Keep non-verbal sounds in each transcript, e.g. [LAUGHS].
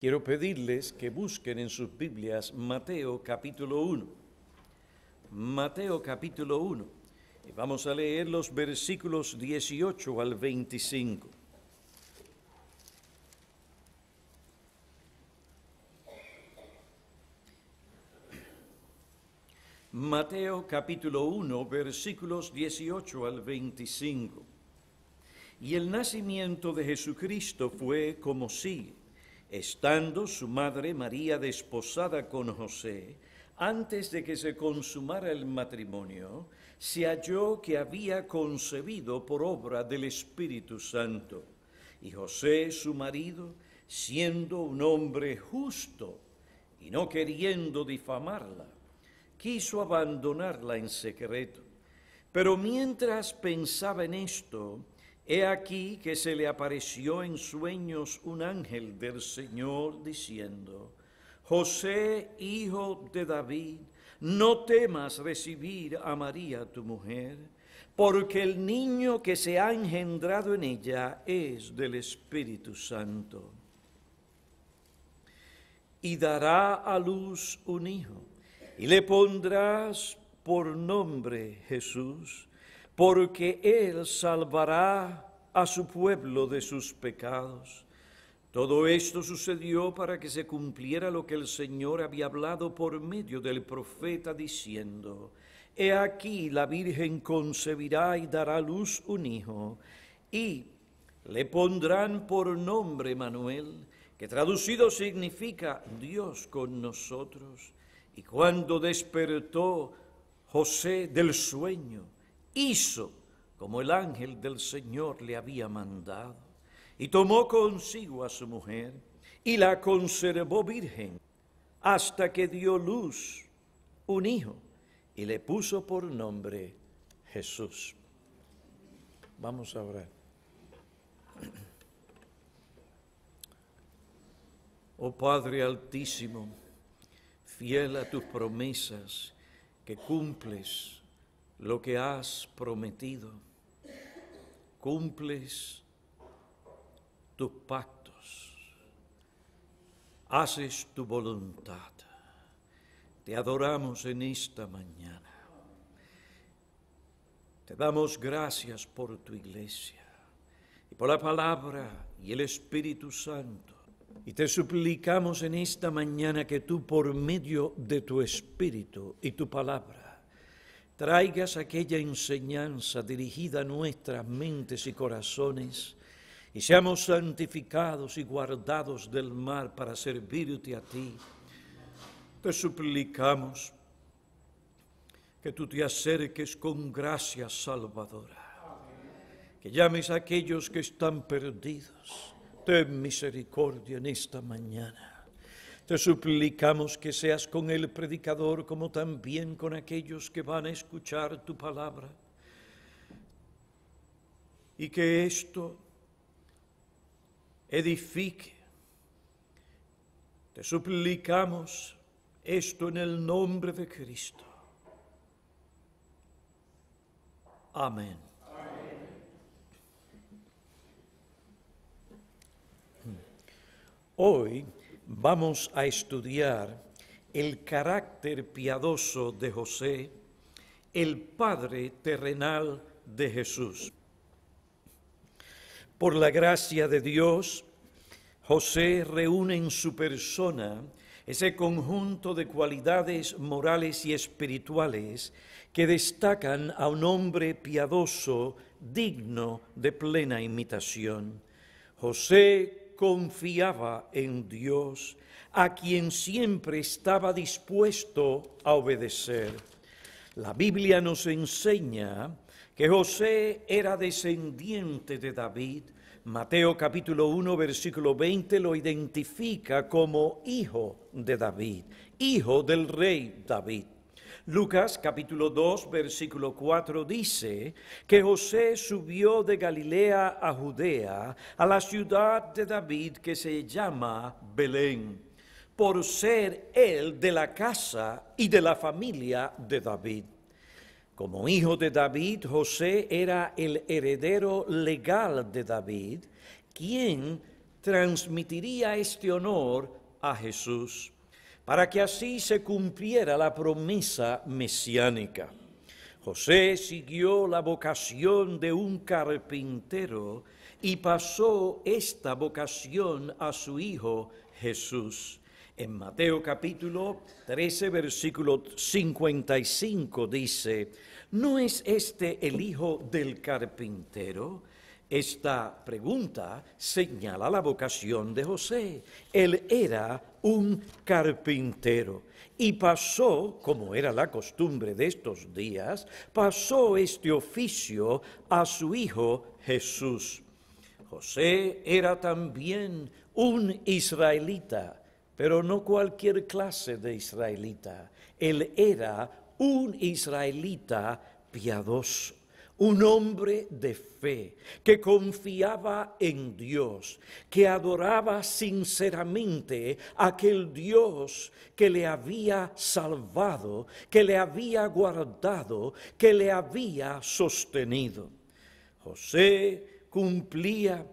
Quiero pedirles que busquen en sus Biblias Mateo capítulo 1. Mateo capítulo 1. Y vamos a leer los versículos 18 al 25. Mateo capítulo 1, versículos 18 al 25. Y el nacimiento de Jesucristo fue como sigue. Estando su madre María desposada con José, antes de que se consumara el matrimonio, se halló que había concebido por obra del Espíritu Santo. Y José, su marido, siendo un hombre justo y no queriendo difamarla, quiso abandonarla en secreto. Pero mientras pensaba en esto, he aquí que se le apareció en sueños un ángel del Señor diciendo, José, hijo de David, no temas recibir a María tu mujer, porque el niño que se ha engendrado en ella es del Espíritu Santo. Y dará a luz un hijo y le pondrás por nombre Jesús, porque él salvará a su pueblo de sus pecados. Todo esto sucedió para que se cumpliera lo que el Señor había hablado por medio del profeta diciendo, He aquí la Virgen concebirá y dará a luz un hijo, y le pondrán por nombre Manuel, que traducido significa Dios con nosotros. Y cuando despertó José del sueño, hizo como el ángel del Señor le había mandado, y tomó consigo a su mujer y la conservó virgen hasta que dio luz un hijo y le puso por nombre Jesús. Vamos a orar. [CLEARS THROAT] Oh Padre Altísimo, fiel a tus promesas, que cumples lo que has prometido, cumples tus pactos, haces tu voluntad. Te adoramos en esta mañana. Te damos gracias por tu iglesia y por la palabra y el Espíritu Santo y te suplicamos en esta mañana que tú por medio de tu Espíritu y tu palabra traigas aquella enseñanza dirigida a nuestras mentes y corazones y seamos santificados y guardados del mal para servirte a ti. Te suplicamos que tú te acerques con gracia salvadora, que llames a aquellos que están perdidos ten misericordia en esta mañana. Te suplicamos que seas con el predicador como también con aquellos que van a escuchar tu palabra. Y que esto edifique. Te suplicamos esto en el nombre de Cristo. Amén. Hoy vamos a estudiar el carácter piadoso de José, el Padre terrenal de Jesús. Por la gracia de Dios, José reúne en su persona ese conjunto de cualidades morales y espirituales que destacan a un hombre piadoso digno de plena imitación. José confiaba en Dios, a quien siempre estaba dispuesto a obedecer. La Biblia nos enseña que José era descendiente de David. Mateo capítulo 1 versículo 20 lo identifica como hijo de David, hijo del rey David. Lucas capítulo 2 versículo 4 dice que José subió de Galilea a Judea, a la ciudad de David que se llama Belén, por ser él de la casa y de la familia de David. Como hijo de David, José era el heredero legal de David, quien transmitiría este honor a Jesús, para que así se cumpliera la promesa mesiánica. José siguió la vocación de un carpintero y pasó esta vocación a su hijo Jesús. En Mateo capítulo 13, versículo 55 dice, ¿no es este el hijo del carpintero? Esta pregunta señala la vocación de José. Él era un carpintero y pasó, como era la costumbre de estos días, pasó este oficio a su hijo Jesús. José era también un israelita, pero no cualquier clase de israelita. Él era un israelita piadoso un hombre de fe que confiaba en Dios, que adoraba sinceramente aquel Dios que le había salvado, que le había guardado, que le había sostenido. José cumplía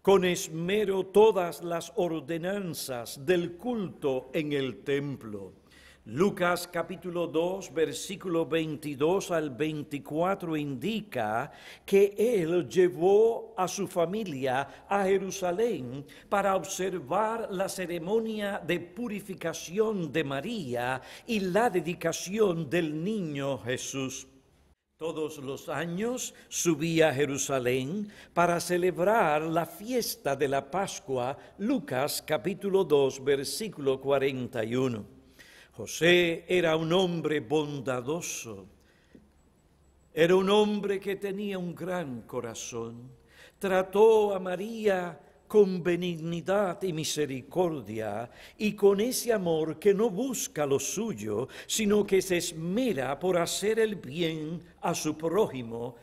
con esmero todas las ordenanzas del culto en el templo Lucas capítulo 2, versículo 22 al 24 indica que él llevó a su familia a Jerusalén para observar la ceremonia de purificación de María y la dedicación del niño Jesús. Todos los años subía a Jerusalén para celebrar la fiesta de la Pascua, Lucas capítulo 2, versículo 41. José. Era un hombre bondadoso, era un hombre que tenía un gran corazón. Trató a María con benignidad y misericordia y con ese amor que no busca lo suyo, sino que se esmera por hacer el bien a su prójimo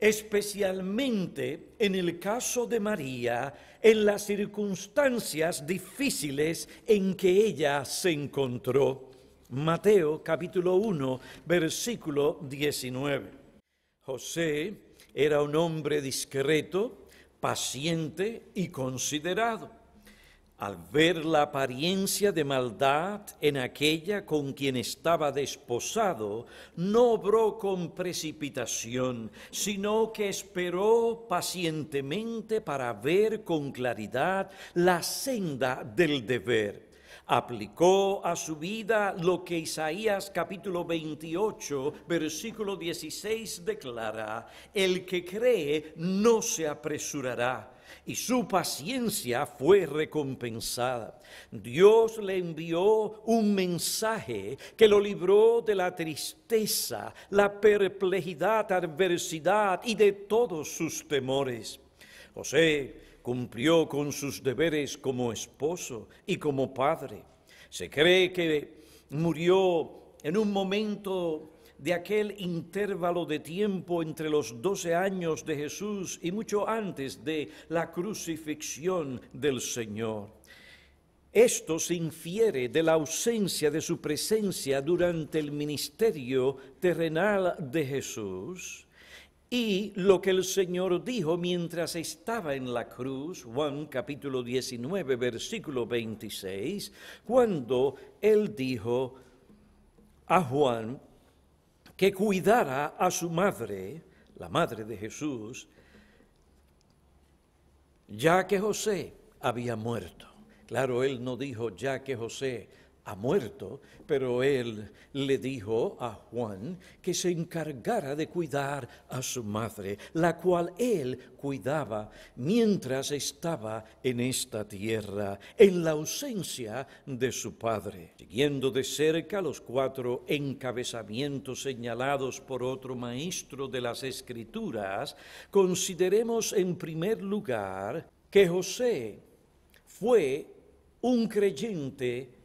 especialmente en el caso de María, en las circunstancias difíciles en que ella se encontró. Mateo capítulo 1, versículo 19. José era un hombre discreto, paciente y considerado al ver la apariencia de maldad en aquella con quien estaba desposado, no obró con precipitación, sino que esperó pacientemente para ver con claridad la senda del deber. Aplicó a su vida lo que Isaías capítulo 28, versículo 16 declara, el que cree no se apresurará y su paciencia fue recompensada. Dios le envió un mensaje que lo libró de la tristeza, la perplejidad, adversidad y de todos sus temores. José cumplió con sus deberes como esposo y como padre. Se cree que murió en un momento de aquel intervalo de tiempo entre los doce años de Jesús y mucho antes de la crucifixión del Señor. Esto se infiere de la ausencia de su presencia durante el ministerio terrenal de Jesús y lo que el Señor dijo mientras estaba en la cruz, Juan capítulo 19, versículo 26, cuando él dijo a Juan, que cuidara a su madre, la madre de Jesús, ya que José había muerto. Claro, él no dijo ya que José ha muerto, pero él le dijo a Juan que se encargara de cuidar a su madre, la cual él cuidaba mientras estaba en esta tierra, en la ausencia de su padre. Siguiendo de cerca los cuatro encabezamientos señalados por otro maestro de las escrituras, consideremos en primer lugar que José fue un creyente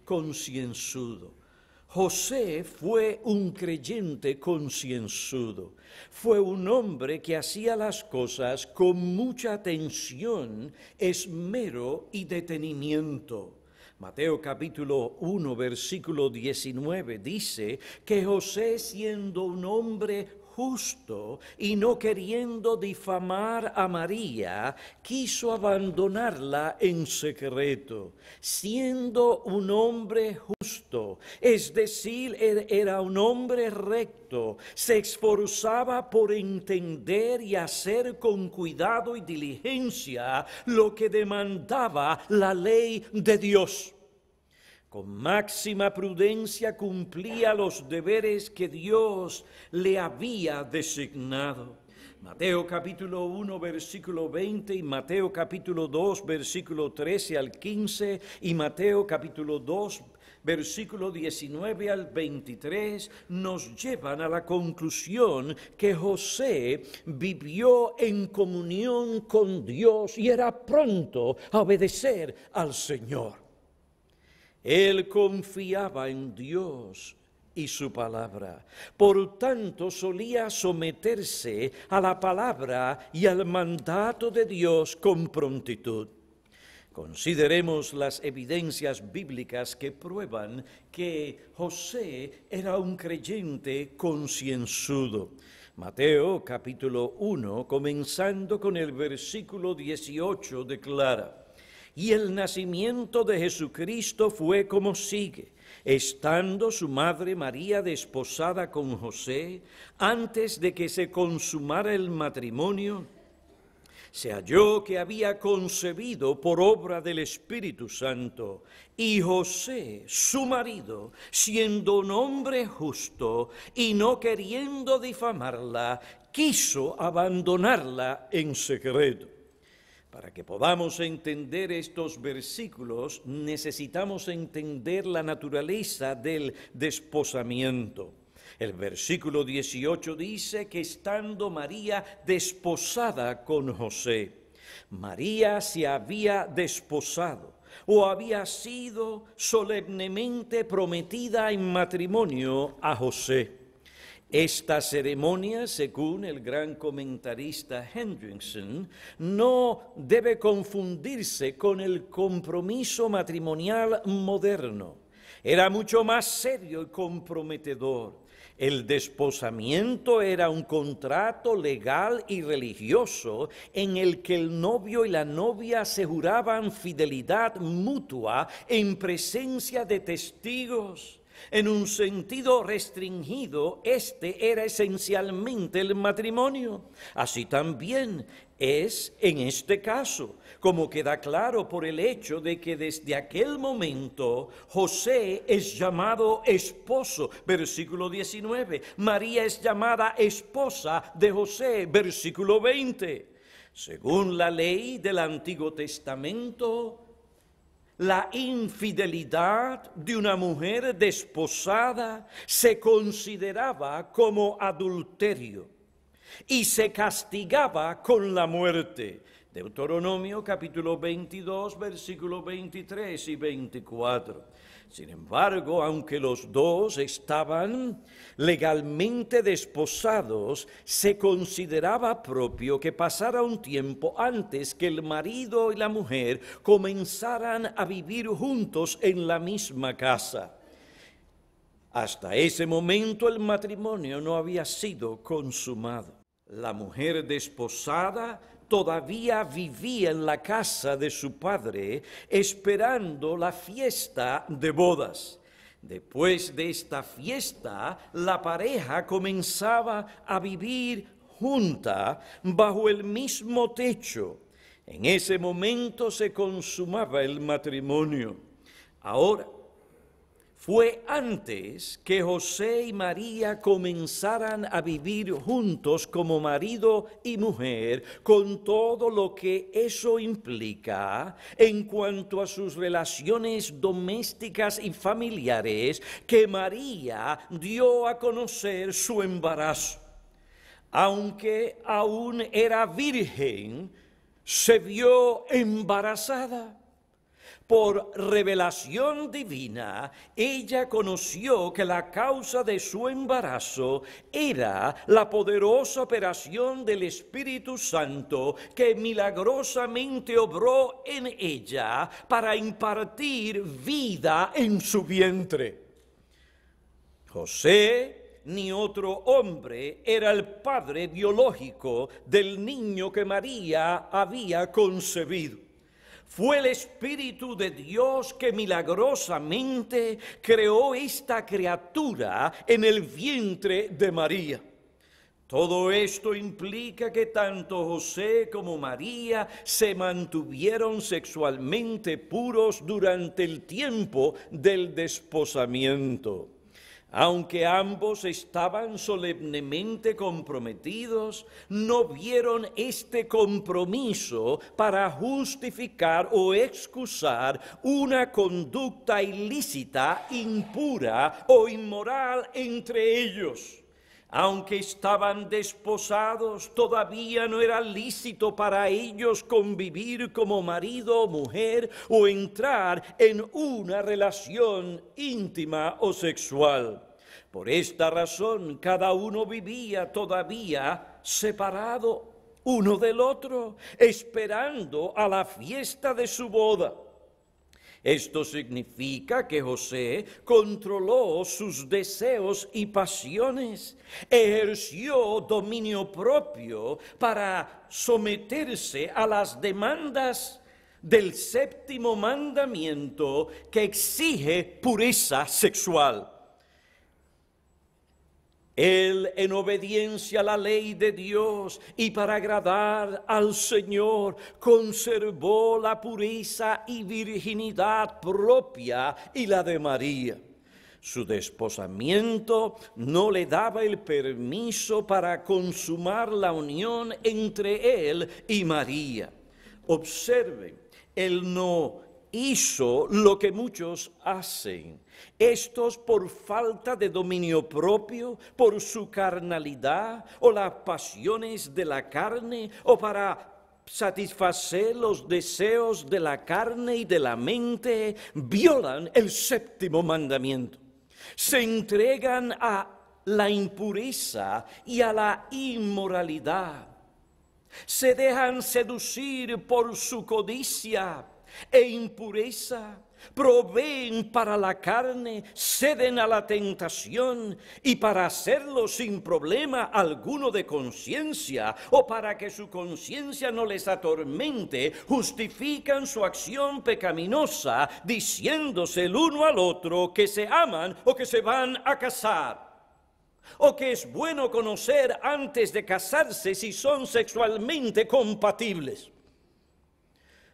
José fue un creyente concienzudo, fue un hombre que hacía las cosas con mucha atención, esmero y detenimiento. Mateo capítulo 1 versículo 19 dice que José siendo un hombre justo y no queriendo difamar a María, quiso abandonarla en secreto, siendo un hombre justo, es decir, er, era un hombre recto, se esforzaba por entender y hacer con cuidado y diligencia lo que demandaba la ley de Dios con máxima prudencia cumplía los deberes que Dios le había designado. Mateo capítulo 1 versículo 20 y Mateo capítulo 2 versículo 13 al 15 y Mateo capítulo 2 versículo 19 al 23 nos llevan a la conclusión que José vivió en comunión con Dios y era pronto a obedecer al Señor. Él confiaba en Dios y su palabra. Por tanto, solía someterse a la palabra y al mandato de Dios con prontitud. Consideremos las evidencias bíblicas que prueban que José era un creyente concienzudo. Mateo capítulo 1, comenzando con el versículo 18, declara, y el nacimiento de Jesucristo fue como sigue. Estando su madre María desposada con José, antes de que se consumara el matrimonio, se halló que había concebido por obra del Espíritu Santo, y José, su marido, siendo un hombre justo y no queriendo difamarla, quiso abandonarla en secreto. Para que podamos entender estos versículos, necesitamos entender la naturaleza del desposamiento. El versículo 18 dice que estando María desposada con José, María se había desposado o había sido solemnemente prometida en matrimonio a José. Esta ceremonia, según el gran comentarista Hendrickson, no debe confundirse con el compromiso matrimonial moderno. Era mucho más serio y comprometedor. El desposamiento era un contrato legal y religioso en el que el novio y la novia se juraban fidelidad mutua en presencia de testigos. En un sentido restringido, este era esencialmente el matrimonio. Así también es en este caso, como queda claro por el hecho de que desde aquel momento José es llamado esposo, versículo 19, María es llamada esposa de José, versículo 20. Según la ley del Antiguo Testamento, la infidelidad de una mujer desposada se consideraba como adulterio y se castigaba con la muerte. Deuteronomio capítulo 22, versículos 23 y 24. Sin embargo, aunque los dos estaban legalmente desposados, se consideraba propio que pasara un tiempo antes que el marido y la mujer comenzaran a vivir juntos en la misma casa. Hasta ese momento el matrimonio no había sido consumado. La mujer desposada todavía vivía en la casa de su padre esperando la fiesta de bodas. Después de esta fiesta, la pareja comenzaba a vivir junta bajo el mismo techo. En ese momento se consumaba el matrimonio. Ahora, fue antes que José y María comenzaran a vivir juntos como marido y mujer, con todo lo que eso implica en cuanto a sus relaciones domésticas y familiares, que María dio a conocer su embarazo. Aunque aún era virgen, se vio embarazada por revelación divina, ella conoció que la causa de su embarazo era la poderosa operación del Espíritu Santo que milagrosamente obró en ella para impartir vida en su vientre. José ni otro hombre era el padre biológico del niño que María había concebido. Fue el Espíritu de Dios que milagrosamente creó esta criatura en el vientre de María. Todo esto implica que tanto José como María se mantuvieron sexualmente puros durante el tiempo del desposamiento. Aunque ambos estaban solemnemente comprometidos, no vieron este compromiso para justificar o excusar una conducta ilícita, impura o inmoral entre ellos. Aunque estaban desposados, todavía no era lícito para ellos convivir como marido o mujer o entrar en una relación íntima o sexual. Por esta razón, cada uno vivía todavía separado uno del otro, esperando a la fiesta de su boda. Esto significa que José controló sus deseos y pasiones, ejerció dominio propio para someterse a las demandas del séptimo mandamiento que exige pureza sexual. Él, en obediencia a la ley de Dios y para agradar al Señor, conservó la pureza y virginidad propia y la de María. Su desposamiento no le daba el permiso para consumar la unión entre él y María. Observen, él no hizo lo que muchos hacen. Estos por falta de dominio propio, por su carnalidad o las pasiones de la carne o para satisfacer los deseos de la carne y de la mente, violan el séptimo mandamiento. Se entregan a la impureza y a la inmoralidad. Se dejan seducir por su codicia e impureza, proveen para la carne, ceden a la tentación y para hacerlo sin problema alguno de conciencia o para que su conciencia no les atormente, justifican su acción pecaminosa diciéndose el uno al otro que se aman o que se van a casar o que es bueno conocer antes de casarse si son sexualmente compatibles.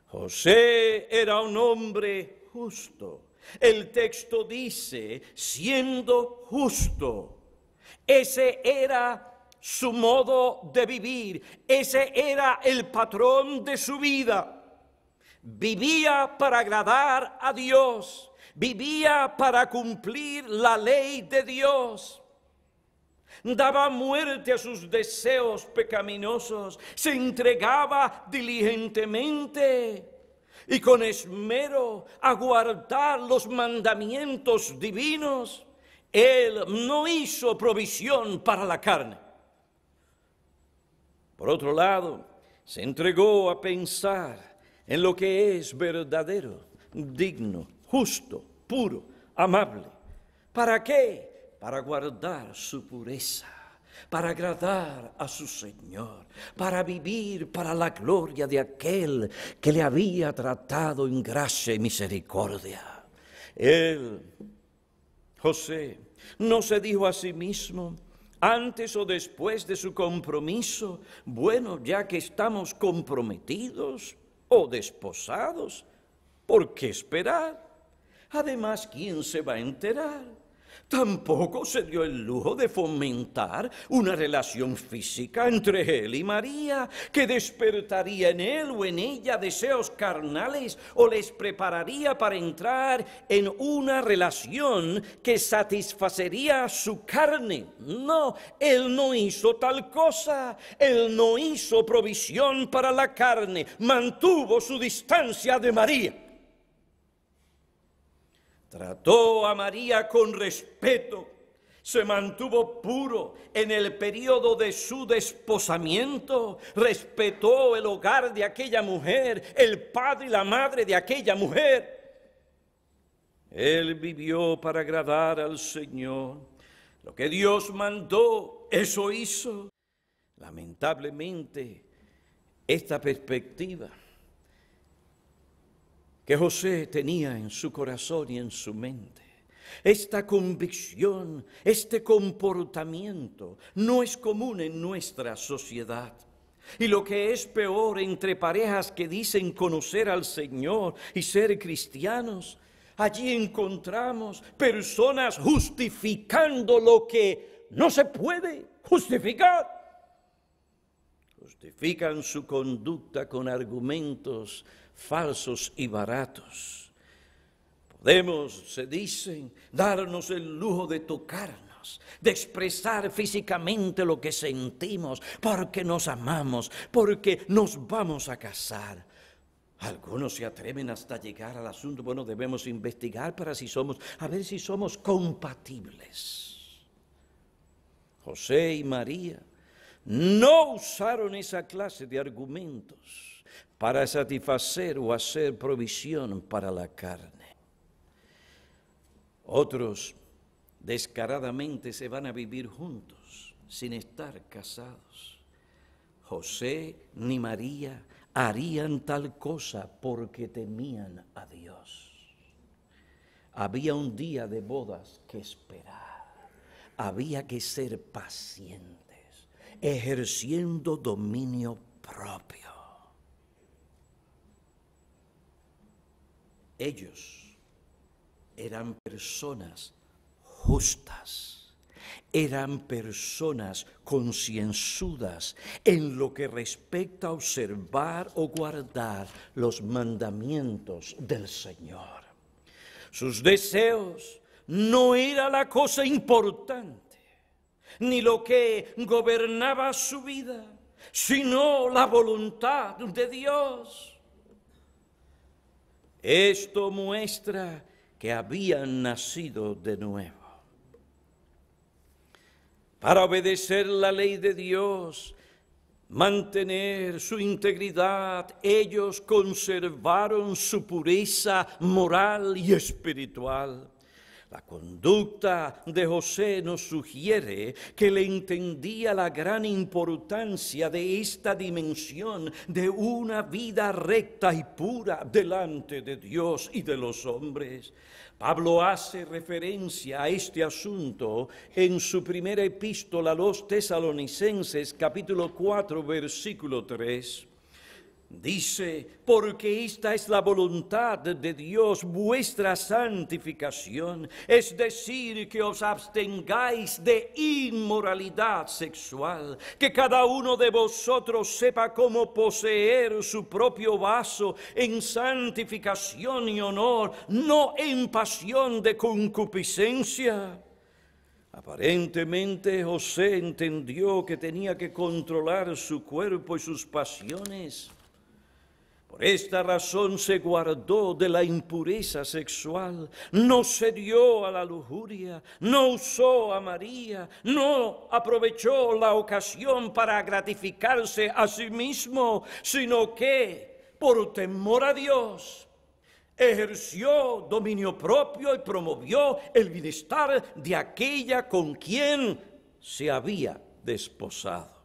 José era un hombre justo. El texto dice, siendo justo. Ese era su modo de vivir, ese era el patrón de su vida. Vivía para agradar a Dios, vivía para cumplir la ley de Dios daba muerte a sus deseos pecaminosos, se entregaba diligentemente y con esmero a guardar los mandamientos divinos. Él no hizo provisión para la carne. Por otro lado, se entregó a pensar en lo que es verdadero, digno, justo, puro, amable. ¿Para qué? para guardar su pureza, para agradar a su Señor, para vivir para la gloria de aquel que le había tratado en gracia y misericordia. Él, José, no se dijo a sí mismo, antes o después de su compromiso, bueno, ya que estamos comprometidos o desposados, ¿por qué esperar? Además, ¿quién se va a enterar? Tampoco se dio el lujo de fomentar una relación física entre él y María, que despertaría en él o en ella deseos carnales o les prepararía para entrar en una relación que satisfacería su carne. No, él no hizo tal cosa, él no hizo provisión para la carne, mantuvo su distancia de María. Trató a María con respeto, se mantuvo puro en el periodo de su desposamiento, respetó el hogar de aquella mujer, el padre y la madre de aquella mujer. Él vivió para agradar al Señor, Lo que Dios mandó, eso hizo. Lamentablemente, esta perspectiva que José tenía en su corazón y en su mente, esta convicción, este comportamiento no es común en nuestra sociedad. Y lo que es peor entre parejas que dicen conocer al Señor y ser cristianos, allí encontramos personas justificando lo que no se puede justificar. Justifican su conducta con argumentos falsos y baratos. Podemos, se dicen, darnos el lujo de tocarnos, de expresar físicamente lo que sentimos, porque nos amamos, porque nos vamos a casar. Algunos se atreven hasta llegar al asunto, bueno, debemos investigar para si somos, a ver si somos compatibles. José y María no usaron esa clase de argumentos para satisfacer o hacer provisión para la carne. Otros descaradamente se van a vivir juntos sin estar casados. José ni María harían tal cosa porque temían a Dios. Había un día de bodas que esperar. Había que ser pacientes, ejerciendo dominio propio. Ellos eran personas justas, eran personas concienzudas en lo que respecta a observar o guardar los mandamientos del Señor. Sus deseos no era la cosa importante, ni lo que gobernaba su vida, sino la voluntad de Dios. Esto muestra que habían nacido de nuevo. Para obedecer la ley de Dios, mantener su integridad, ellos conservaron su pureza moral y espiritual. La conducta de José nos sugiere que le entendía la gran importancia de esta dimensión de una vida recta y pura delante de Dios y de los hombres. Pablo hace referencia a este asunto en su primera epístola a los tesalonicenses capítulo 4 versículo 3. Dice, porque esta es la voluntad de Dios, vuestra santificación, es decir, que os abstengáis de inmoralidad sexual, que cada uno de vosotros sepa cómo poseer su propio vaso en santificación y honor, no en pasión de concupiscencia. Aparentemente José entendió que tenía que controlar su cuerpo y sus pasiones por esta razón se guardó de la impureza sexual, no se dio a la lujuria, no usó a María, no aprovechó la ocasión para gratificarse a sí mismo, sino que, por temor a Dios, ejerció dominio propio y promovió el bienestar de aquella con quien se había desposado.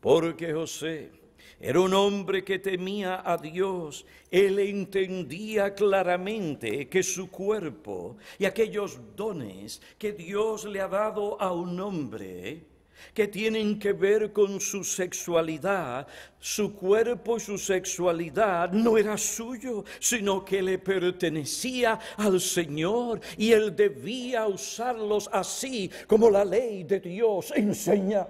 Porque José era un hombre que temía a Dios. Él entendía claramente que su cuerpo y aquellos dones que Dios le ha dado a un hombre, que tienen que ver con su sexualidad, su cuerpo y su sexualidad no era suyo, sino que le pertenecía al Señor y él debía usarlos así como la ley de Dios enseña.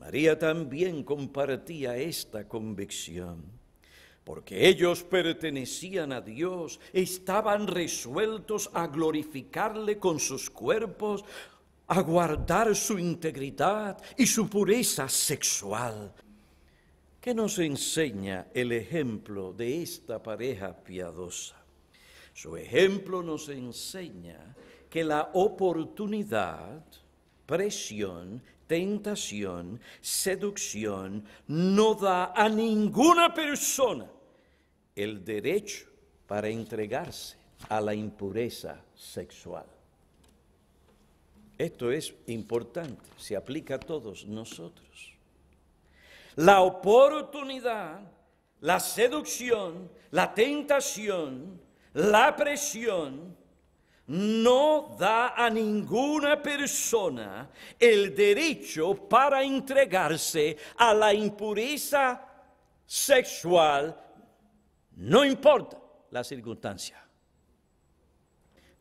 María también compartía esta convicción, porque ellos pertenecían a Dios, estaban resueltos a glorificarle con sus cuerpos, a guardar su integridad y su pureza sexual. ¿Qué nos enseña el ejemplo de esta pareja piadosa? Su ejemplo nos enseña que la oportunidad, presión tentación, seducción, no da a ninguna persona el derecho para entregarse a la impureza sexual. Esto es importante, se aplica a todos nosotros. La oportunidad, la seducción, la tentación, la presión, no da a ninguna persona el derecho para entregarse a la impureza sexual, no importa la circunstancia.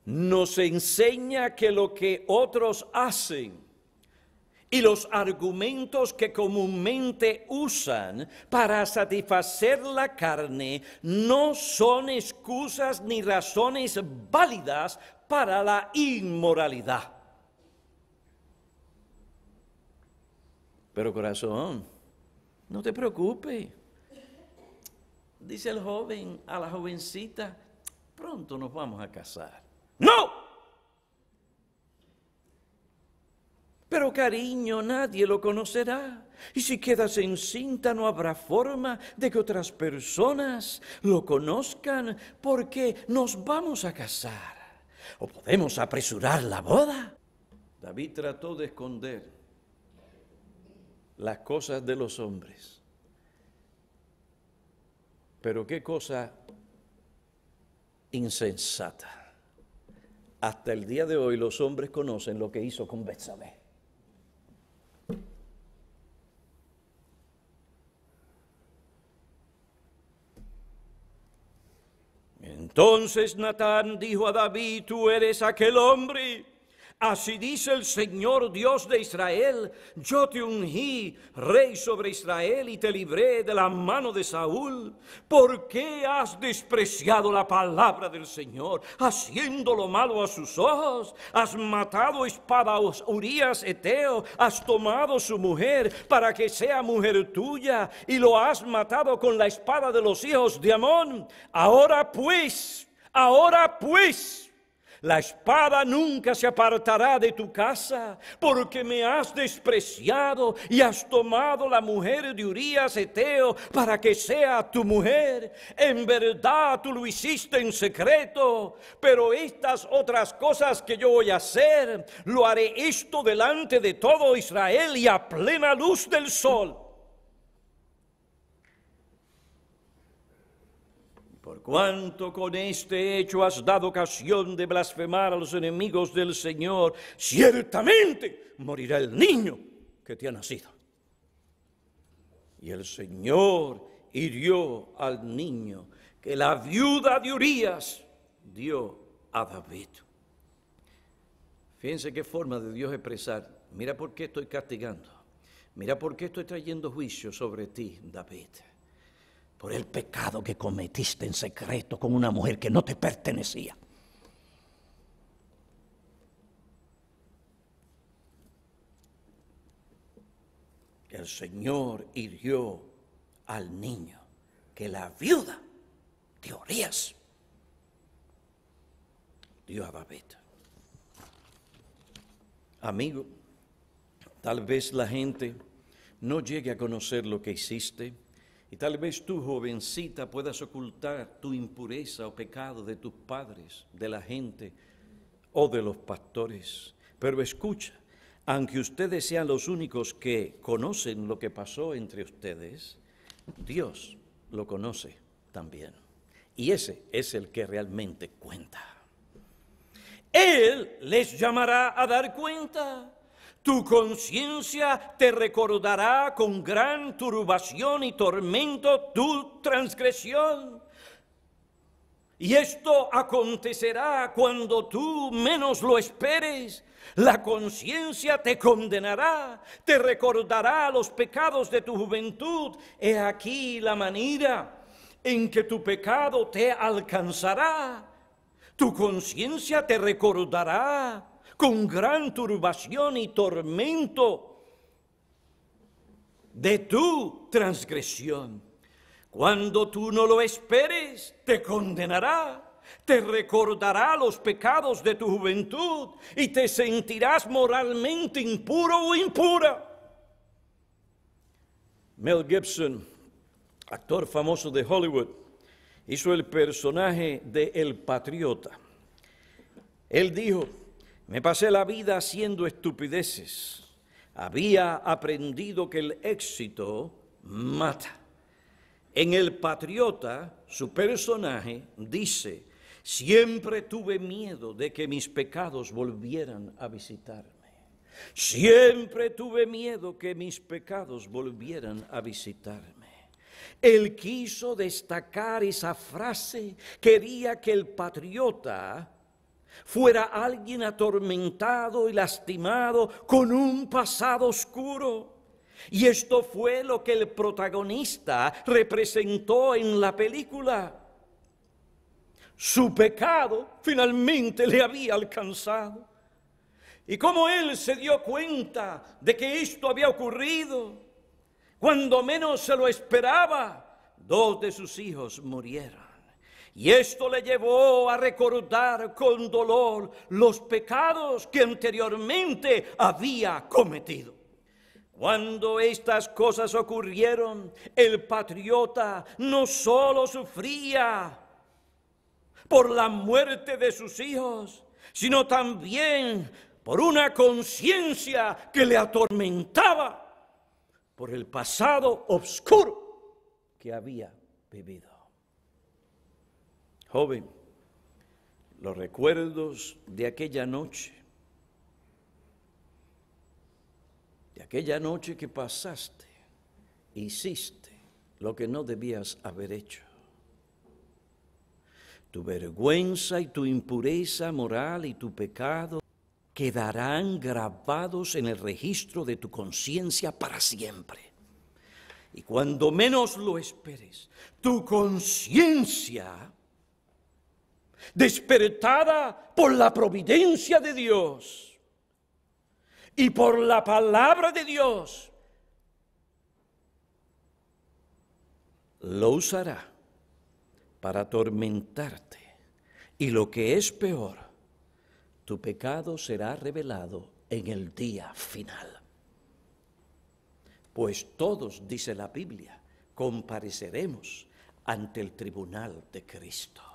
Nos enseña que lo que otros hacen y los argumentos que comúnmente usan para satisfacer la carne no son excusas ni razones válidas para la inmoralidad. Pero corazón, no te preocupes. Dice el joven a la jovencita, pronto nos vamos a casar. No. Pero cariño, nadie lo conocerá. Y si quedas encinta no habrá forma de que otras personas lo conozcan porque nos vamos a casar. O podemos apresurar la boda. David trató de esconder las cosas de los hombres. Pero qué cosa insensata. Hasta el día de hoy los hombres conocen lo que hizo con Betsabé. Entonces Natán dijo a David, tú eres aquel hombre Así dice el Señor Dios de Israel, yo te ungí rey sobre Israel y te libré de la mano de Saúl. ¿Por qué has despreciado la palabra del Señor, haciendo lo malo a sus ojos? Has matado espada a Urias Eteo, has tomado su mujer para que sea mujer tuya y lo has matado con la espada de los hijos de Amón. Ahora pues, ahora pues, la espada nunca se apartará de tu casa, porque me has despreciado y has tomado la mujer de Urías Eteo para que sea tu mujer. En verdad tú lo hiciste en secreto, pero estas otras cosas que yo voy a hacer, lo haré esto delante de todo Israel y a plena luz del sol. Por cuanto con este hecho has dado ocasión de blasfemar a los enemigos del Señor, ciertamente morirá el niño que te ha nacido. Y el Señor hirió al niño que la viuda de Urias dio a David. Fíjense qué forma de Dios expresar. Mira por qué estoy castigando. Mira por qué estoy trayendo juicio sobre ti, David por el pecado que cometiste en secreto con una mujer que no te pertenecía. El Señor hirió al niño que la viuda de Urias dio a David. Amigo, tal vez la gente no llegue a conocer lo que hiciste y tal vez tú, jovencita, puedas ocultar tu impureza o pecado de tus padres, de la gente o de los pastores. Pero escucha, aunque ustedes sean los únicos que conocen lo que pasó entre ustedes, Dios lo conoce también. Y ese es el que realmente cuenta. Él les llamará a dar cuenta. Tu conciencia te recordará con gran turbación y tormento tu transgresión. Y esto acontecerá cuando tú menos lo esperes. La conciencia te condenará, te recordará los pecados de tu juventud. He aquí la manera en que tu pecado te alcanzará. Tu conciencia te recordará con gran turbación y tormento de tu transgresión. Cuando tú no lo esperes, te condenará te recordará los pecados de tu juventud y te sentirás moralmente impuro o impura. Mel Gibson, actor famoso de Hollywood, hizo el personaje de El Patriota. Él dijo, me pasé la vida haciendo estupideces. Había aprendido que el éxito mata. En El Patriota, su personaje dice, siempre tuve miedo de que mis pecados volvieran a visitarme. Siempre tuve miedo que mis pecados volvieran a visitarme. Él quiso destacar esa frase, quería que el patriota fuera alguien atormentado y lastimado con un pasado oscuro. Y esto fue lo que el protagonista representó en la película. Su pecado finalmente le había alcanzado. Y como él se dio cuenta de que esto había ocurrido, cuando menos se lo esperaba, dos de sus hijos murieron. Y esto le llevó a recordar con dolor los pecados que anteriormente había cometido. Cuando estas cosas ocurrieron, el patriota no solo sufría por la muerte de sus hijos, sino también por una conciencia que le atormentaba por el pasado oscuro que había vivido. Joven, los recuerdos de aquella noche, de aquella noche que pasaste, hiciste lo que no debías haber hecho. Tu vergüenza y tu impureza moral y tu pecado quedarán grabados en el registro de tu conciencia para siempre. Y cuando menos lo esperes, tu conciencia, despertada por la providencia de Dios y por la palabra de Dios, lo usará para atormentarte. Y lo que es peor, tu pecado será revelado en el día final. Pues todos, dice la Biblia, compareceremos ante el tribunal de Cristo.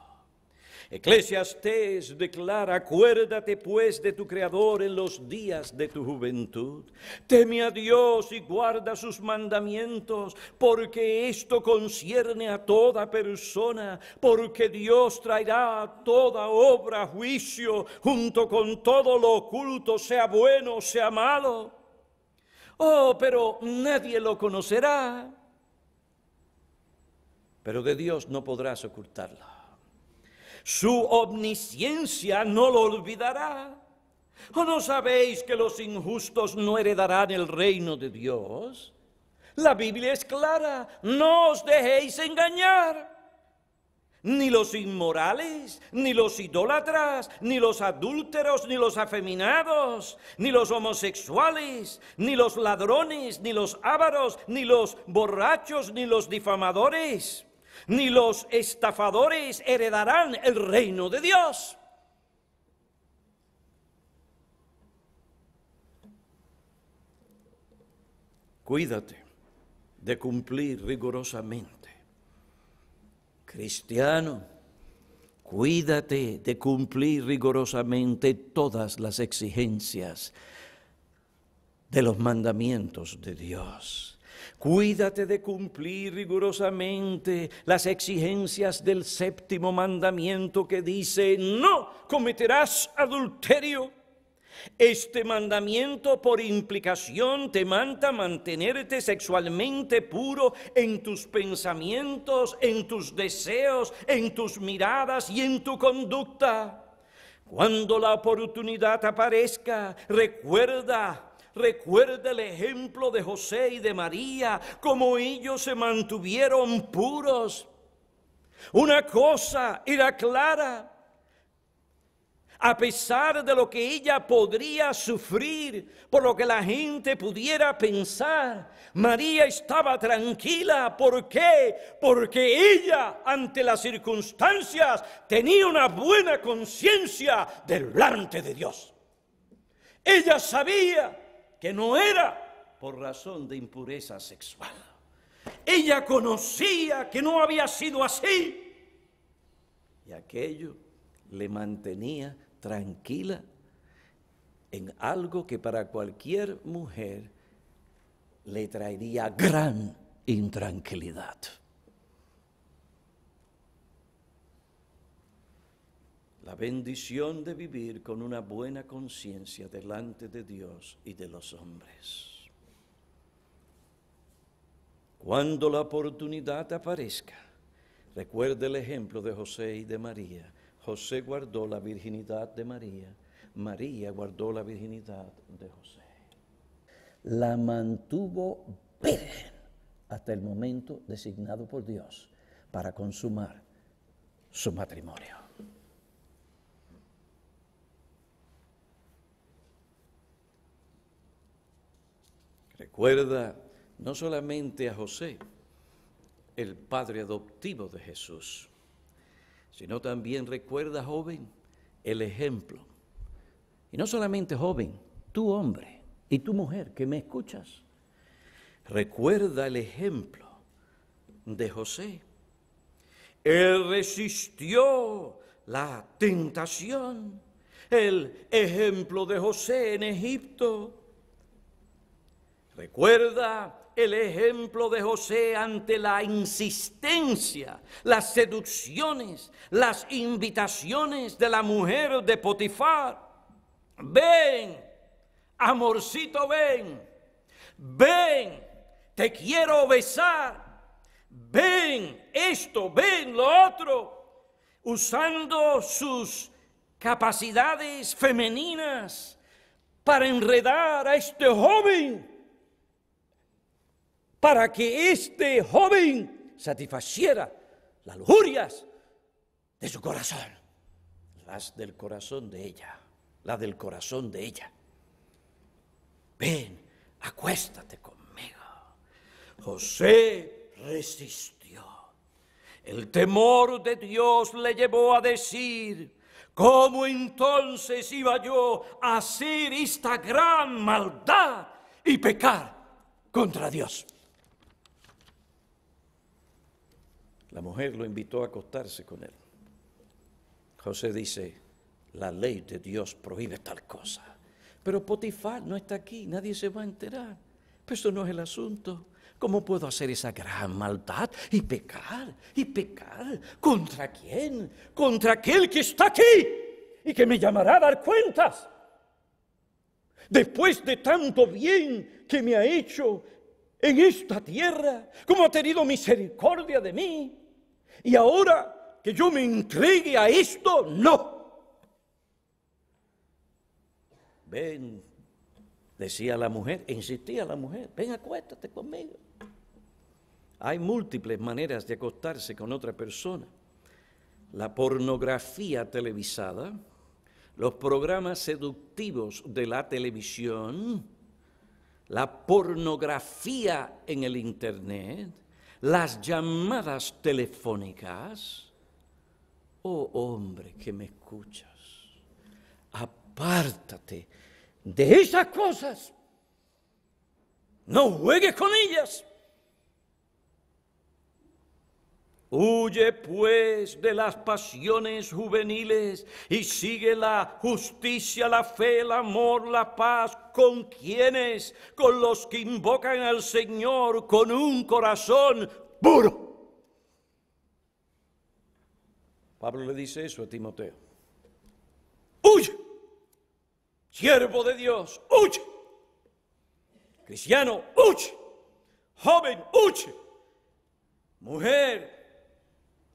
Eclesiastés declara, acuérdate pues de tu Creador en los días de tu juventud. Teme a Dios y guarda sus mandamientos, porque esto concierne a toda persona, porque Dios traerá toda obra a juicio junto con todo lo oculto, sea bueno, sea malo. Oh, pero nadie lo conocerá. Pero de Dios no podrás ocultarlo. Su omnisciencia no lo olvidará. ¿O no sabéis que los injustos no heredarán el reino de Dios? La Biblia es clara, no os dejéis engañar. Ni los inmorales, ni los idólatras, ni los adúlteros, ni los afeminados, ni los homosexuales, ni los ladrones, ni los ávaros, ni los borrachos, ni los difamadores ni los estafadores heredarán el reino de Dios. Cuídate de cumplir rigurosamente. Cristiano, cuídate de cumplir rigurosamente todas las exigencias de los mandamientos de Dios. Cuídate de cumplir rigurosamente las exigencias del séptimo mandamiento que dice, no cometerás adulterio. Este mandamiento por implicación te manda mantenerte sexualmente puro en tus pensamientos, en tus deseos, en tus miradas y en tu conducta. Cuando la oportunidad aparezca, recuerda Recuerda el ejemplo de José y de María, como ellos se mantuvieron puros. Una cosa era clara, a pesar de lo que ella podría sufrir, por lo que la gente pudiera pensar, María estaba tranquila. ¿Por qué? Porque ella, ante las circunstancias, tenía una buena conciencia delante de Dios. Ella sabía que no era por razón de impureza sexual. Ella conocía que no había sido así. Y aquello le mantenía tranquila en algo que para cualquier mujer le traería gran intranquilidad. La bendición de vivir con una buena conciencia delante de Dios y de los hombres. Cuando la oportunidad aparezca, recuerde el ejemplo de José y de María. José guardó la virginidad de María, María guardó la virginidad de José. La mantuvo virgen hasta el momento designado por Dios para consumar su matrimonio. Recuerda no solamente a José, el padre adoptivo de Jesús, sino también recuerda, joven, el ejemplo. Y no solamente joven, tú hombre y tu mujer que me escuchas, recuerda el ejemplo de José. Él resistió la tentación, el ejemplo de José en Egipto. Recuerda el ejemplo de José ante la insistencia, las seducciones, las invitaciones de la mujer de Potifar. Ven, amorcito, ven, ven, te quiero besar, ven esto, ven lo otro, usando sus capacidades femeninas para enredar a este joven para que este joven satisfaciera las lujurias de su corazón, las del corazón de ella, las del corazón de ella. Ven, acuéstate conmigo. José resistió. El temor de Dios le llevó a decir, ¿cómo entonces iba yo a hacer esta gran maldad y pecar contra Dios? La mujer lo invitó a acostarse con él. José dice, la ley de Dios prohíbe tal cosa. Pero Potifar no está aquí, nadie se va a enterar. Pero eso no es el asunto. ¿Cómo puedo hacer esa gran maldad y pecar? ¿Y pecar? ¿Contra quién? Contra aquel que está aquí y que me llamará a dar cuentas. Después de tanto bien que me ha hecho en esta tierra, como ha tenido misericordia de mí, y ahora que yo me entregue a esto, no. Ven, decía la mujer, insistía la mujer, ven acuéstate conmigo. Hay múltiples maneras de acostarse con otra persona. La pornografía televisada, los programas seductivos de la televisión, la pornografía en el Internet, las llamadas telefónicas, oh hombre que me escuchas, apártate de esas cosas. No juegues con ellas. Huye pues de las pasiones juveniles y sigue la justicia, la fe, el amor, la paz. ¿Con quienes? Con los que invocan al Señor con un corazón puro. Pablo le dice eso a Timoteo. Huye, siervo de Dios, huye. Cristiano, huye. Joven, huye. Mujer,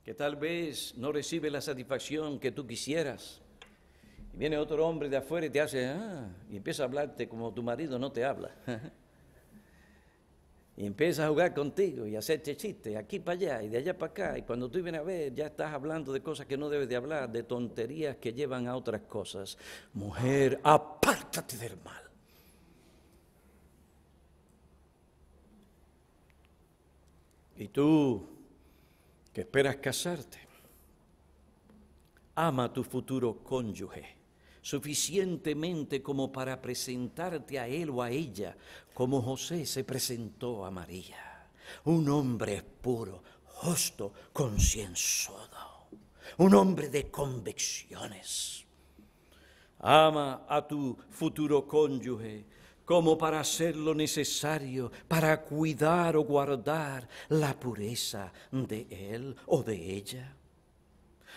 que tal vez no recibe la satisfacción que tú quisieras. Y viene otro hombre de afuera y te hace, ah, y empieza a hablarte como tu marido no te habla. [LAUGHS] y empieza a jugar contigo y a hacerte chistes, aquí para allá y de allá para acá. Y cuando tú vienes a ver, ya estás hablando de cosas que no debes de hablar, de tonterías que llevan a otras cosas. Mujer, apártate del mal. Y tú que esperas casarte, ama a tu futuro cónyuge suficientemente como para presentarte a él o a ella como José se presentó a María, un hombre puro, justo, concienzudo, un hombre de convicciones. Ama a tu futuro cónyuge como para hacer lo necesario para cuidar o guardar la pureza de él o de ella.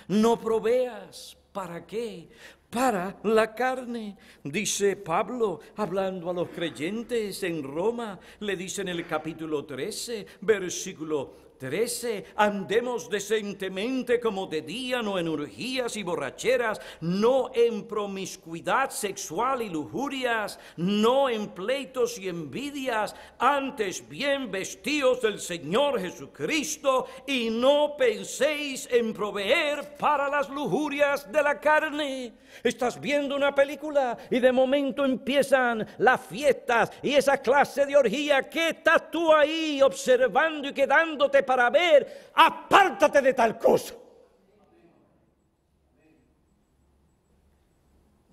No proveas, ¿para qué? Para la carne, dice Pablo, hablando a los creyentes en Roma, le dice en el capítulo 13, versículo 13. Andemos decentemente como de día, no en urgías y borracheras, no en promiscuidad sexual y lujurias, no en pleitos y envidias, antes bien vestidos del Señor Jesucristo y no penséis en proveer para las lujurias de la carne. Estás viendo una película y de momento empiezan las fiestas y esa clase de orgía. ¿Qué estás tú ahí observando y quedándote para ver? Apártate de tal cosa.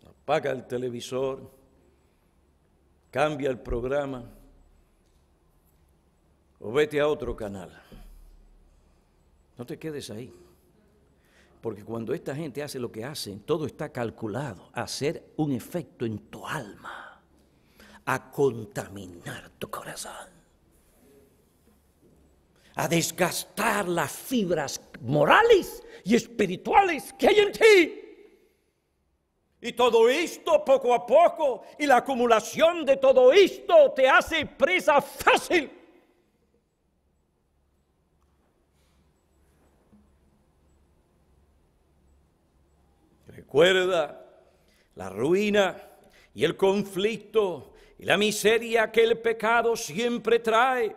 Apaga el televisor, cambia el programa o vete a otro canal. No te quedes ahí. Porque cuando esta gente hace lo que hace, todo está calculado a hacer un efecto en tu alma, a contaminar tu corazón, a desgastar las fibras morales y espirituales que hay en ti. Y todo esto poco a poco, y la acumulación de todo esto te hace presa fácil Recuerda la ruina y el conflicto y la miseria que el pecado siempre trae.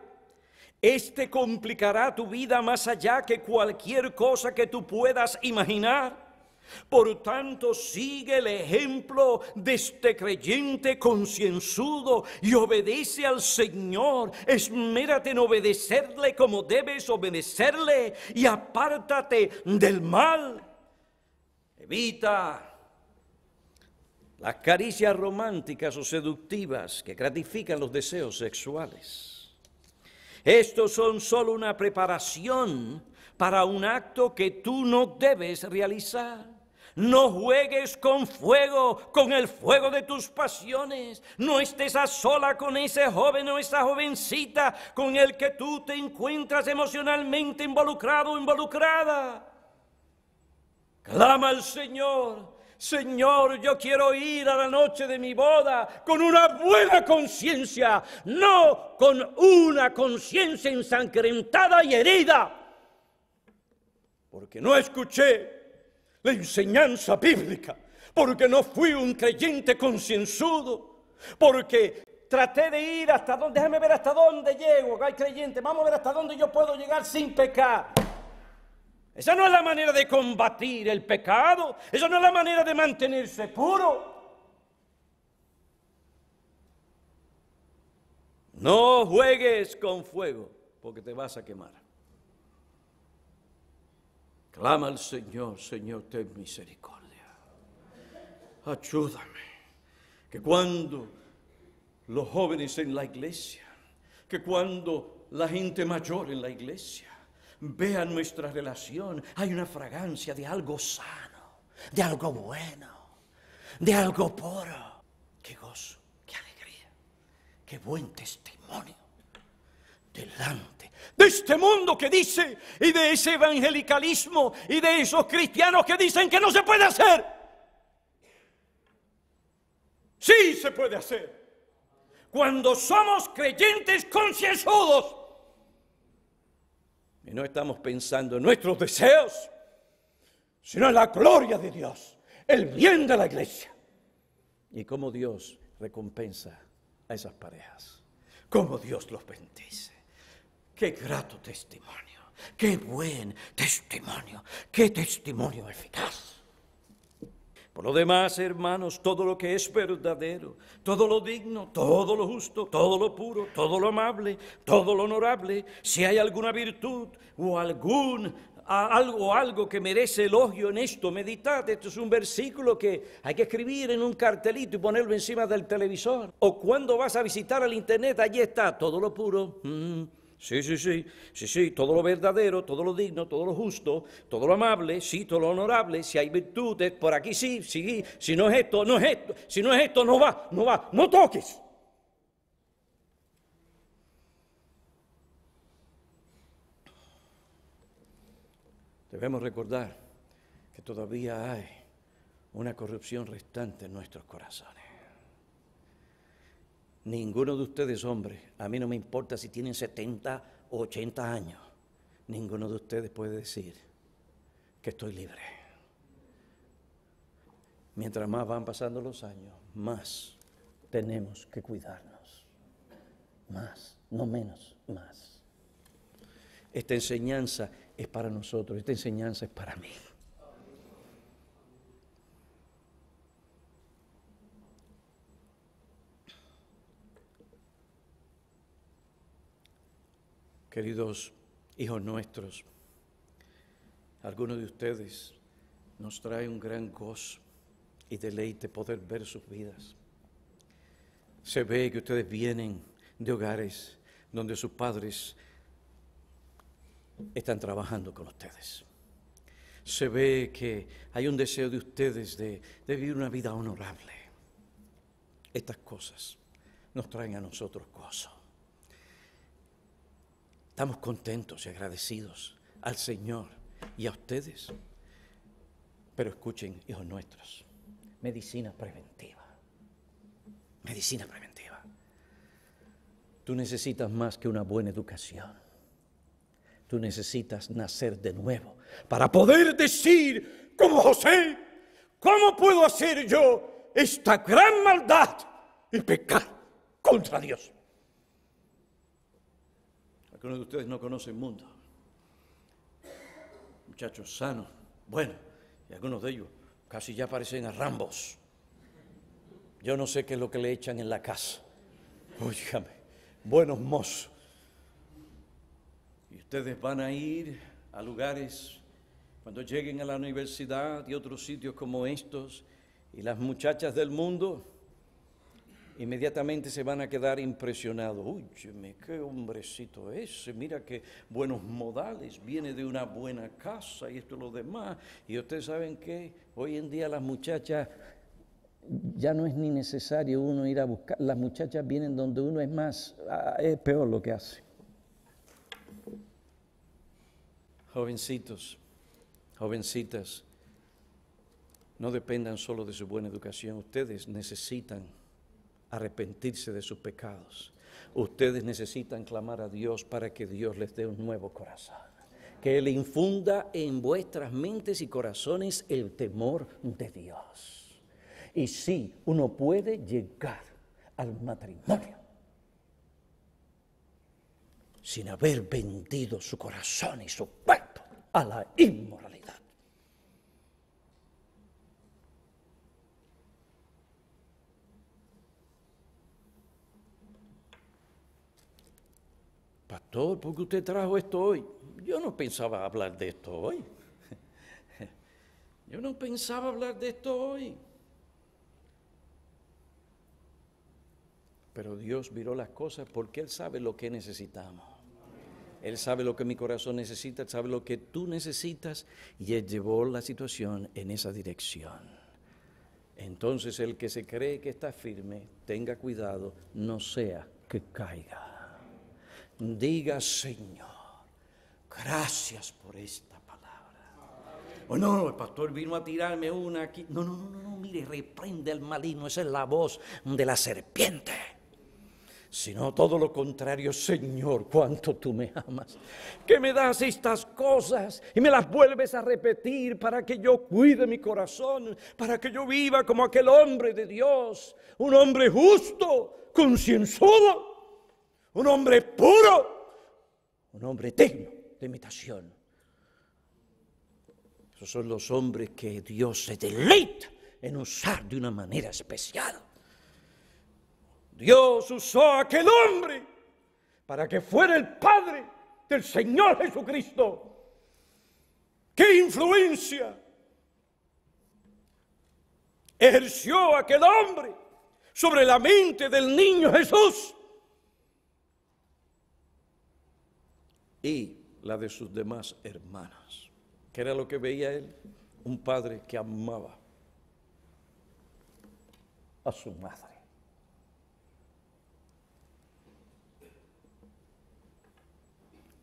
Este complicará tu vida más allá que cualquier cosa que tú puedas imaginar. Por tanto, sigue el ejemplo de este creyente concienzudo y obedece al Señor. Esmérate en obedecerle como debes obedecerle y apártate del mal. Evita las caricias románticas o seductivas que gratifican los deseos sexuales. Estos son solo una preparación para un acto que tú no debes realizar. No juegues con fuego, con el fuego de tus pasiones. No estés a sola con ese joven o esa jovencita con el que tú te encuentras emocionalmente involucrado o involucrada. Clama al Señor. Señor, yo quiero ir a la noche de mi boda con una buena conciencia, no con una conciencia ensangrentada y herida. Porque no escuché la enseñanza bíblica, porque no fui un creyente concienzudo, porque traté de ir hasta donde, déjame ver hasta dónde llego, hay creyente, vamos a ver hasta dónde yo puedo llegar sin pecar. Esa no es la manera de combatir el pecado. Esa no es la manera de mantenerse puro. No juegues con fuego porque te vas a quemar. Clama al Señor, Señor, ten misericordia. Ayúdame. Que cuando los jóvenes en la iglesia, que cuando la gente mayor en la iglesia, vean nuestra relación, hay una fragancia de algo sano, de algo bueno, de algo puro. Qué gozo, qué alegría, qué buen testimonio delante de este mundo que dice y de ese evangelicalismo y de esos cristianos que dicen que no se puede hacer. Sí se puede hacer. Cuando somos creyentes concienzudos y no estamos pensando en nuestros deseos, sino en la gloria de Dios, el bien de la iglesia. Y cómo Dios recompensa a esas parejas, cómo Dios los bendice. Qué grato testimonio, qué buen testimonio, qué testimonio eficaz. Por lo demás, hermanos, todo lo que es verdadero, todo lo digno, todo lo justo, todo lo puro, todo lo amable, todo lo honorable, si hay alguna virtud o algún algo, algo que merece elogio en esto, meditad. Esto es un versículo que hay que escribir en un cartelito y ponerlo encima del televisor. O cuando vas a visitar el internet, allí está todo lo puro. Mm, Sí, sí, sí, sí, sí, todo lo verdadero, todo lo digno, todo lo justo, todo lo amable, sí, todo lo honorable, si hay virtudes, por aquí sí, sí, si no es esto, no es esto, si no es esto, no va, no va, no toques. Debemos recordar que todavía hay una corrupción restante en nuestros corazones. Ninguno de ustedes, hombres, a mí no me importa si tienen 70 o 80 años, ninguno de ustedes puede decir que estoy libre. Mientras más van pasando los años, más tenemos que cuidarnos. Más, no menos, más. Esta enseñanza es para nosotros, esta enseñanza es para mí. Queridos hijos nuestros, algunos de ustedes nos trae un gran gozo y deleite poder ver sus vidas. Se ve que ustedes vienen de hogares donde sus padres están trabajando con ustedes. Se ve que hay un deseo de ustedes de, de vivir una vida honorable. Estas cosas nos traen a nosotros gozo. Estamos contentos y agradecidos al Señor y a ustedes. Pero escuchen, hijos nuestros, medicina preventiva. Medicina preventiva. Tú necesitas más que una buena educación. Tú necesitas nacer de nuevo para poder decir, como José, ¿cómo puedo hacer yo esta gran maldad y pecar contra Dios? Algunos de ustedes no conocen mundo. Muchachos sanos, bueno, y algunos de ellos casi ya parecen a Rambos. Yo no sé qué es lo que le echan en la casa. Óigame, buenos mozos. Y ustedes van a ir a lugares cuando lleguen a la universidad y otros sitios como estos, y las muchachas del mundo inmediatamente se van a quedar impresionados. Uy, qué hombrecito ese, mira qué buenos modales, viene de una buena casa y esto y lo demás. Y ustedes saben que hoy en día las muchachas ya no es ni necesario uno ir a buscar, las muchachas vienen donde uno es más, ah, es peor lo que hace. Jovencitos, jovencitas, no dependan solo de su buena educación, ustedes necesitan arrepentirse de sus pecados. Ustedes necesitan clamar a Dios para que Dios les dé un nuevo corazón. Que Él infunda en vuestras mentes y corazones el temor de Dios. Y sí, uno puede llegar al matrimonio sin haber vendido su corazón y su cuerpo a la inmoralidad. Pastor, ¿por qué usted trajo esto hoy? Yo no pensaba hablar de esto hoy. [LAUGHS] Yo no pensaba hablar de esto hoy. Pero Dios miró las cosas porque Él sabe lo que necesitamos. Él sabe lo que mi corazón necesita, Él sabe lo que tú necesitas y Él llevó la situación en esa dirección. Entonces el que se cree que está firme, tenga cuidado, no sea que caiga diga, Señor, gracias por esta palabra. Oh, no, el pastor vino a tirarme una aquí. No, no, no, no, no, mire, reprende al maligno, esa es la voz de la serpiente. Sino todo lo contrario, Señor, cuánto tú me amas, que me das estas cosas y me las vuelves a repetir para que yo cuide mi corazón, para que yo viva como aquel hombre de Dios, un hombre justo, concienzudo un hombre puro, un hombre digno de imitación. Esos son los hombres que Dios se deleita en usar de una manera especial. Dios usó a aquel hombre para que fuera el Padre del Señor Jesucristo. ¡Qué influencia! Ejerció aquel hombre sobre la mente del niño Jesús y la de sus demás hermanas. ¿Qué era lo que veía él? Un padre que amaba a su madre.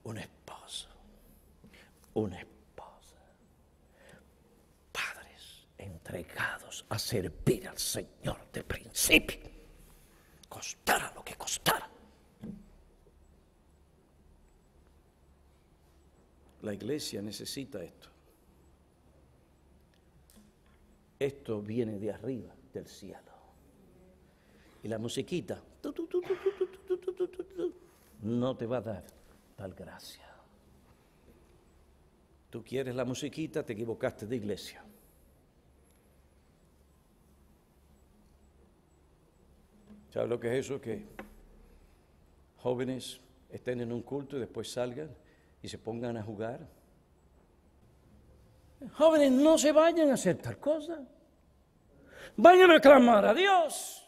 Un esposo, una esposa, padres entregados a servir al Señor de principio, costara lo que costara. La iglesia necesita esto. Esto viene de arriba, del cielo. Y la musiquita no te va a dar tal gracia. Tú quieres la musiquita, te equivocaste de iglesia. ¿Sabes lo que es eso? Que jóvenes estén en un culto y después salgan y se pongan a jugar. Jóvenes, no se vayan a hacer tal cosa. Vayan a clamar a Dios.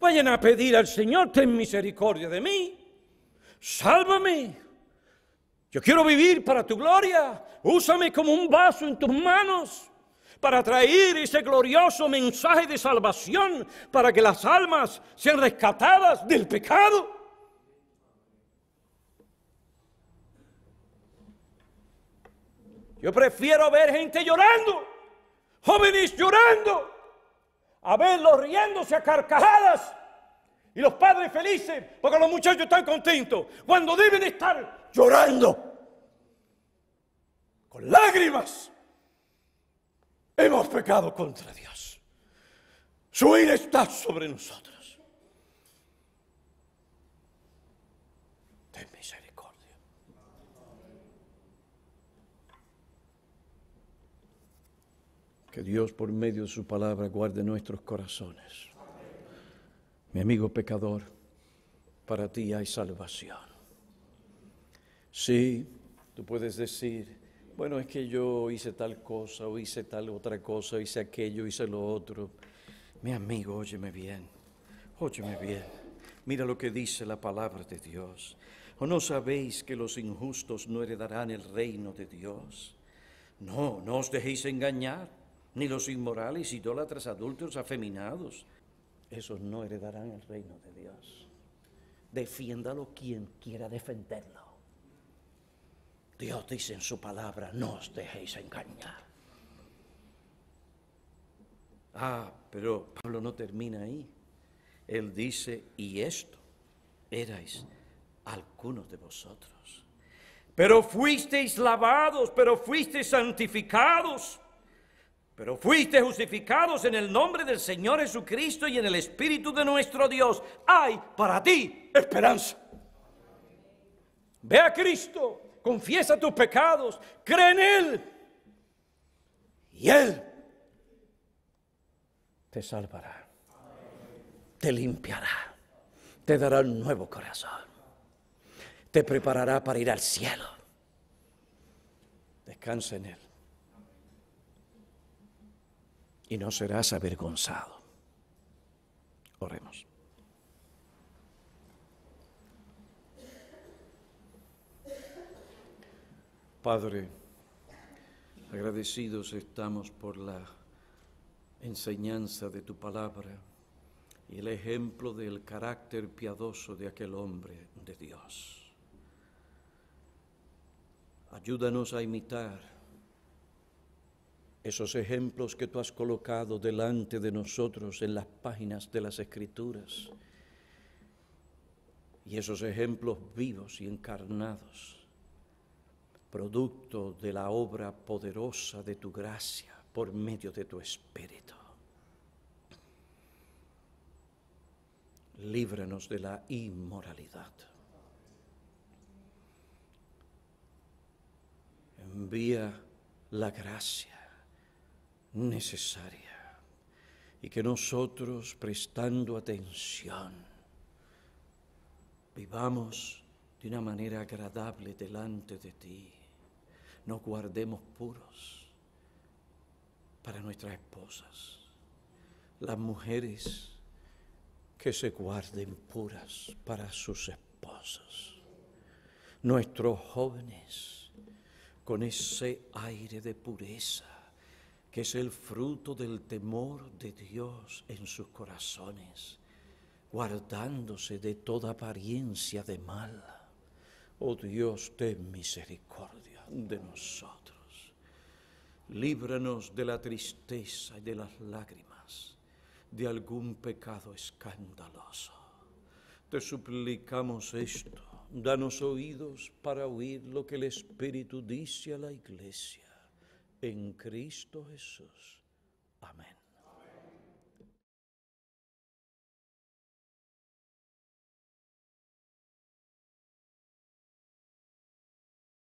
Vayan a pedir al Señor, ten misericordia de mí. Sálvame. Yo quiero vivir para tu gloria. Úsame como un vaso en tus manos para traer ese glorioso mensaje de salvación para que las almas sean rescatadas del pecado. Yo prefiero ver gente llorando, jóvenes llorando, a verlos riéndose a carcajadas y los padres felices porque los muchachos están contentos cuando deben estar llorando con lágrimas. Hemos pecado contra Dios. Su ira está sobre nosotros. Que Dios por medio de su palabra guarde nuestros corazones. Mi amigo pecador, para ti hay salvación. Sí, tú puedes decir, bueno, es que yo hice tal cosa, o hice tal otra cosa, hice aquello, hice lo otro. Mi amigo, óyeme bien, óyeme bien. Mira lo que dice la palabra de Dios. ¿O no sabéis que los injustos no heredarán el reino de Dios? No, no os dejéis engañar ni los inmorales, idólatras, adúlteros, afeminados. Esos no heredarán el reino de Dios. Defiéndalo quien quiera defenderlo. Dios dice en su palabra, no os dejéis engañar. Ah, pero Pablo no termina ahí. Él dice, y esto erais algunos de vosotros. Pero fuisteis lavados, pero fuisteis santificados pero fuiste justificados en el nombre del Señor Jesucristo y en el Espíritu de nuestro Dios. Hay para ti esperanza. Ve a Cristo, confiesa tus pecados, cree en Él. Y Él te salvará, te limpiará, te dará un nuevo corazón, te preparará para ir al cielo. Descansa en Él y no serás avergonzado. Oremos. Padre, agradecidos estamos por la enseñanza de tu palabra y el ejemplo del carácter piadoso de aquel hombre de Dios. Ayúdanos a imitar esos ejemplos que tú has colocado delante de nosotros en las páginas de las Escrituras, y esos ejemplos vivos y encarnados, producto de la obra poderosa de tu gracia por medio de tu Espíritu. Líbranos de la inmoralidad. Envía la gracia necesaria y que nosotros, prestando atención, vivamos de una manera agradable delante de ti. Nos guardemos puros para nuestras esposas. Las mujeres que se guarden puras para sus esposos. nuestros jóvenes, con ese aire de pureza es el fruto del temor de Dios en sus corazones, guardándose de toda apariencia de mal. Oh Dios, ten misericordia de nosotros. Líbranos de la tristeza y de las lágrimas, de algún pecado escandaloso. Te suplicamos esto, danos oídos para oír lo que el Espíritu dice a la Iglesia. En Cristo Jesús. Amén.